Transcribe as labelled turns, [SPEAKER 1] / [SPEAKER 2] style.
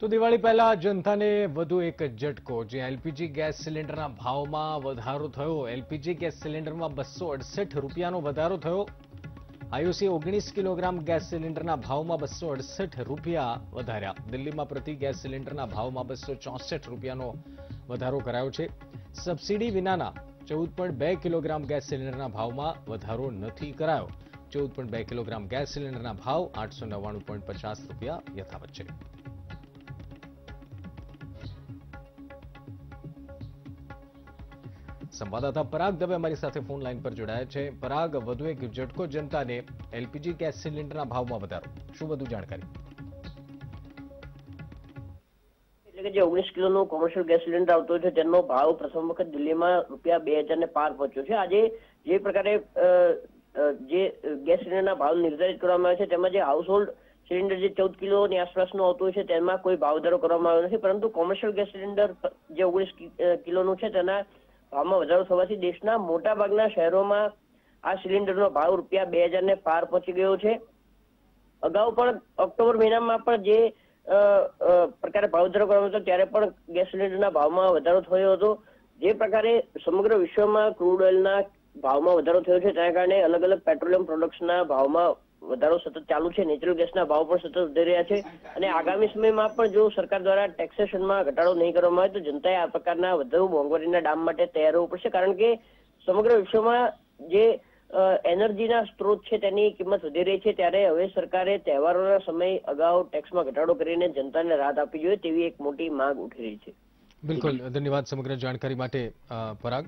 [SPEAKER 1] તો દિવાળી પહેલા જનતાને વધુ એક ઝટકો. જે એલપીજી ગેસ સિલિન્ડરના ભાવમાં વધારો થયો. એલપીજી ગેસ સિલિન્ડરમાં બસો અડસઠ રૂપિયાનો વધારો થયો. આઈઓસી ઓગણીસ કિલોગ્રામ ગેસ સિલિન્ડરના ભાવમાં બસો અડસઠ રૂપિયા વધાર્યા. દિલ્હીમાં પ્રતિ ગેસ સિલિન્ડરના ભાવમાં બસો ચોસઠ રૂપિયાનો વધારો કરાયો છે. સબસિડી વિનાના ચૌદ પોઈન્ટ બે કિલોગ્રામ ગેસ સિલિન્ડરના ભાવમાં વધારો નથી કરાયો. ચૌદ પોઈન્ટ બે કિલોગ્રામ ગેસ સિલિન્ડરના ભાવ આઠસો નવ્વાણું પોઈન્ટ પચાસ રૂપિયા યથાવત છે. સંવાદદાતા પરાગ દવે અમારી સાથે ફોન લાઈન પર જોડાયા છે. પરાગ, વધુ એક ઝટકો જનતાને એલપીજી ગેસ સિલિન્ડરના ભાવમાં વધારો. શું વધુ જાણકારી?
[SPEAKER 2] એટલે કે જે ઓગણીસ કિલોનું કોમર્શિયલ ગેસ સિલિન્ડર આવતો છે તેનો ભાવ પ્રથમ વખત દિલ્હીમાં રૂપિયા બે હજાર ને પાર પહોંચ્યો છે. આજે જે પ્રકારે જે ગેસ સિલિન્ડરના ભાવ નિર્ધારિત કરવામાં આવે છે, તેમાં જે હાઉસ હોલ્ડ સિલિન્ડર જે ચૌદ કિલોની આસપાસનું આવતું છે, તેમાં કોઈ ભાવ વધારો કરવામાં આવ્યો નથી. પરંતુ કોમર્શિયલ ગેસ સિલિન્ડર જે ઓગણીસ કિલોનું છે, તેના ભાવમાં વધારો થવાથી દેશના મોટા ભાગના શહેરોમાં આ સિલિન્ડરનો ભાવ રૂપિયા બે હજાર ને પાર પહોંચી ગયો છે. અગાઉ પણ ઓક્ટોબર મહિનામાં પણ જે પ્રકારે ભાવ વધારો કરવામાં હતો, ત્યારે પણ ગેસ સિલિન્ડરના ભાવમાં વધારો થયો હતો. જે પ્રકારે સમગ્ર વિશ્વમાં ક્રૂડ ઓઇલના ભાવમાં વધારો થયો છે, તેના કારણે અલગ અલગ પેટ્રોલિયમ પ્રોડક્ટ્સના ભાવમાં વધારો સતત ચાલુ છે નેચરલ ગેસના ભાવ પણ સતત વધી રહ્યા છે અને આગામી સમયમાં પણ જો સરકાર દ્વારા ટેક્સેશનમાં ઘટાડો નહીં કરવામાં આવે તો જનતાએ આ પ્રકારના વધુ મોંઘવારીના ડામ માટે તૈયાર રહેવું પડશે. કારણ કે સમગ્ર વિશ્વમાં જે એનર્જીના સ્ત્રોત છે તેની કિંમત વધી રહી છે, ત્યારે હવે સરકારે તહેવારોના સમય અગાઉ ટેક્સમાં ઘટાડો કરીને જનતાને રાહત આપવી જોઈએ તેવી એક મોટી માંગ ઉઠી રહી છે.
[SPEAKER 1] બિલકુલ. ધન્યવાદ સમગ્ર જાણકારી માટે પરાગ